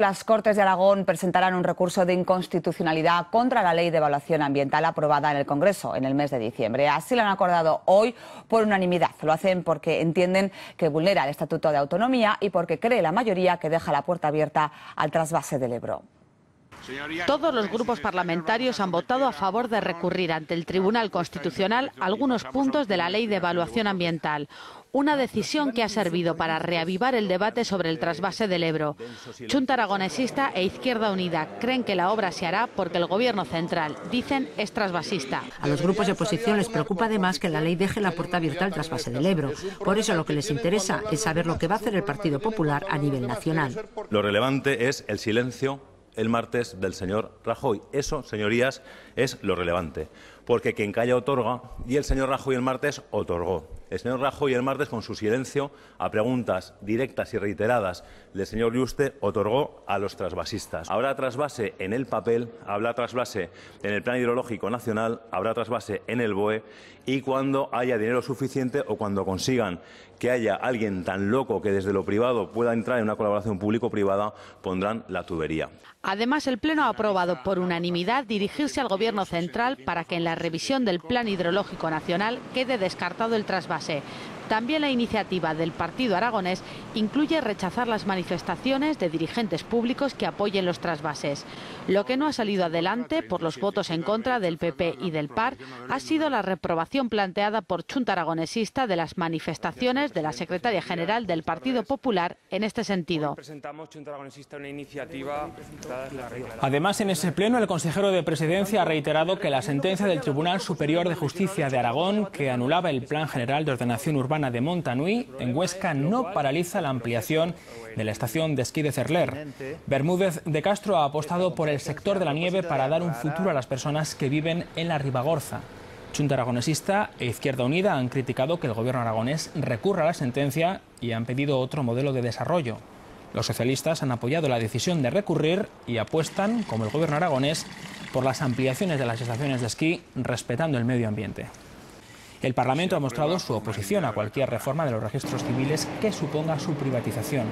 Las Cortes de Aragón presentarán un recurso de inconstitucionalidad contra la ley de evaluación ambiental aprobada en el Congreso en el mes de diciembre. Así lo han acordado hoy por unanimidad. Lo hacen porque entienden que vulnera el Estatuto de Autonomía y porque cree la mayoría que deja la puerta abierta al trasvase del Ebro. Todos los grupos parlamentarios han votado a favor de recurrir ante el Tribunal Constitucional algunos puntos de la Ley de Evaluación Ambiental. Una decisión que ha servido para reavivar el debate sobre el trasvase del Ebro. Junta Aragonesista e Izquierda Unida creen que la obra se hará porque el Gobierno central, dicen, es trasvasista. A los grupos de oposición les preocupa además que la ley deje la puerta abierta al trasvase del Ebro. Por eso lo que les interesa es saber lo que va a hacer el Partido Popular a nivel nacional. Lo relevante es el silencio el martes del señor Rajoy. Eso, señorías, es lo relevante. Porque quien calla otorga y el señor Rajoy el martes otorgó. El señor Rajoy el martes, con su silencio a preguntas directas y reiteradas del señor Yuste, otorgó a los trasvasistas. Habrá trasvase en el papel, habrá trasvase en el Plan Hidrológico Nacional, habrá trasvase en el BOE y cuando haya dinero suficiente o cuando consigan que haya alguien tan loco que desde lo privado pueda entrar en una colaboración público-privada, pondrán la tubería. Además, el Pleno ha aprobado por unanimidad dirigirse al Gobierno central para que en la revisión del Plan Hidrológico Nacional quede descartado el trasvase base. También la iniciativa del Partido Aragonés incluye rechazar las manifestaciones de dirigentes públicos que apoyen los trasvases. Lo que no ha salido adelante por los votos en contra del PP y del PAR ha sido la reprobación planteada por Chunta Aragonesista de las manifestaciones de la secretaria general del Partido Popular en este sentido. Además, en ese pleno, el consejero de Presidencia ha reiterado que la sentencia del Tribunal Superior de Justicia de Aragón, que anulaba el Plan General de Ordenación Urbana de Montanui, en Huesca no paraliza la ampliación de la estación de esquí de Cerler. Bermúdez de Castro ha apostado por el sector de la nieve para dar un futuro a las personas que viven en la Ribagorza. Junta Aragonesista e Izquierda Unida han criticado que el gobierno aragonés recurra a la sentencia y han pedido otro modelo de desarrollo. Los socialistas han apoyado la decisión de recurrir y apuestan, como el gobierno aragonés, por las ampliaciones de las estaciones de esquí respetando el medio ambiente. El Parlamento ha mostrado su oposición a cualquier reforma de los registros civiles que suponga su privatización.